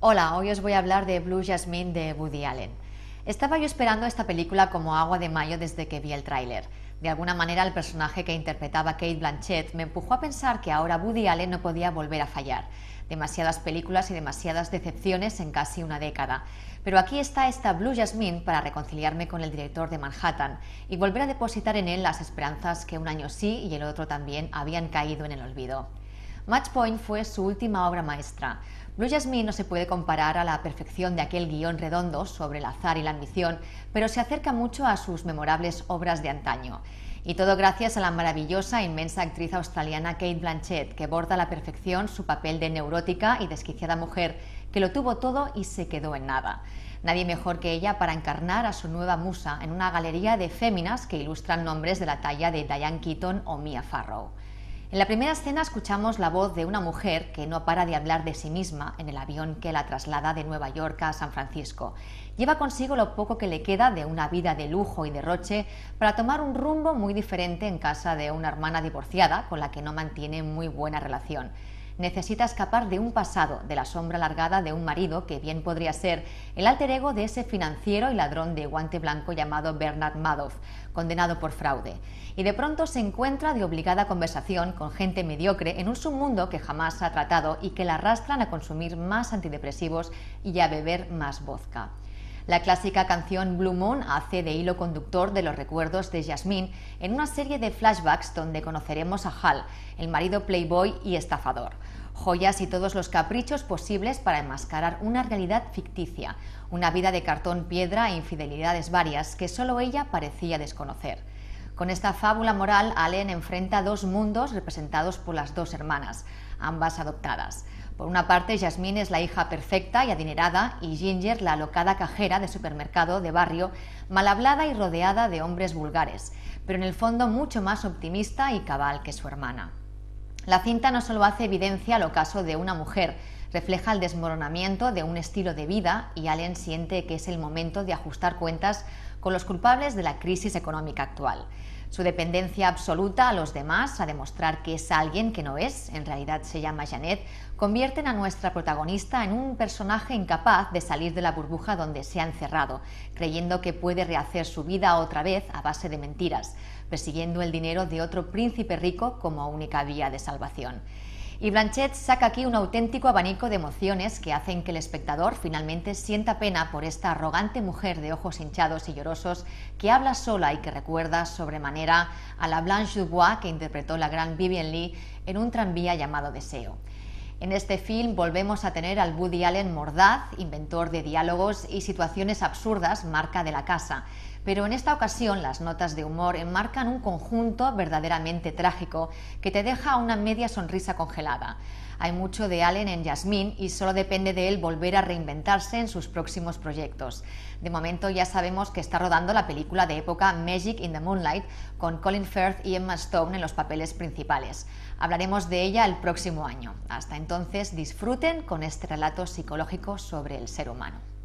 Hola, hoy os voy a hablar de Blue Jasmine de Woody Allen. Estaba yo esperando esta película como agua de mayo desde que vi el tráiler. De alguna manera el personaje que interpretaba Kate Blanchett me empujó a pensar que ahora Woody Allen no podía volver a fallar. Demasiadas películas y demasiadas decepciones en casi una década. Pero aquí está esta Blue Jasmine para reconciliarme con el director de Manhattan y volver a depositar en él las esperanzas que un año sí y el otro también habían caído en el olvido. Match Point fue su última obra maestra. Blue Jasmine no se puede comparar a la perfección de aquel guion redondo sobre el azar y la ambición, pero se acerca mucho a sus memorables obras de antaño. Y todo gracias a la maravillosa e inmensa actriz australiana Kate Blanchett, que borda a la perfección su papel de neurótica y desquiciada mujer que lo tuvo todo y se quedó en nada. Nadie mejor que ella para encarnar a su nueva musa en una galería de féminas que ilustran nombres de la talla de Diane Keaton o Mia Farrow. En la primera escena escuchamos la voz de una mujer que no para de hablar de sí misma en el avión que la traslada de Nueva York a San Francisco. Lleva consigo lo poco que le queda de una vida de lujo y derroche para tomar un rumbo muy diferente en casa de una hermana divorciada con la que no mantiene muy buena relación necesita escapar de un pasado, de la sombra alargada de un marido que bien podría ser el alter ego de ese financiero y ladrón de guante blanco llamado Bernard Madoff, condenado por fraude. Y de pronto se encuentra de obligada conversación con gente mediocre en un submundo que jamás ha tratado y que la arrastran a consumir más antidepresivos y a beber más vodka. La clásica canción Blue Moon hace de hilo conductor de los recuerdos de Jasmine en una serie de flashbacks donde conoceremos a Hal, el marido playboy y estafador. Joyas y todos los caprichos posibles para enmascarar una realidad ficticia, una vida de cartón piedra e infidelidades varias que solo ella parecía desconocer. Con esta fábula moral, Allen enfrenta dos mundos representados por las dos hermanas, ambas adoptadas. Por una parte, Jasmine es la hija perfecta y adinerada y Ginger la alocada cajera de supermercado de barrio, mal hablada y rodeada de hombres vulgares, pero en el fondo mucho más optimista y cabal que su hermana. La cinta no solo hace evidencia al ocaso de una mujer, refleja el desmoronamiento de un estilo de vida y Allen siente que es el momento de ajustar cuentas con los culpables de la crisis económica actual. Su dependencia absoluta a los demás, a demostrar que es alguien que no es, en realidad se llama Janet, convierten a nuestra protagonista en un personaje incapaz de salir de la burbuja donde se ha encerrado, creyendo que puede rehacer su vida otra vez a base de mentiras, persiguiendo el dinero de otro príncipe rico como única vía de salvación. Y Blanchett saca aquí un auténtico abanico de emociones que hacen que el espectador finalmente sienta pena por esta arrogante mujer de ojos hinchados y llorosos que habla sola y que recuerda sobremanera a la Blanche Dubois que interpretó la gran Vivian Lee en un tranvía llamado Deseo. En este film volvemos a tener al Woody Allen mordaz, inventor de diálogos y situaciones absurdas, marca de la casa. Pero en esta ocasión las notas de humor enmarcan un conjunto verdaderamente trágico que te deja una media sonrisa congelada. Hay mucho de Allen en Jasmine y solo depende de él volver a reinventarse en sus próximos proyectos. De momento ya sabemos que está rodando la película de época Magic in the Moonlight con Colin Firth y Emma Stone en los papeles principales. Hablaremos de ella el próximo año. Hasta entonces disfruten con este relato psicológico sobre el ser humano.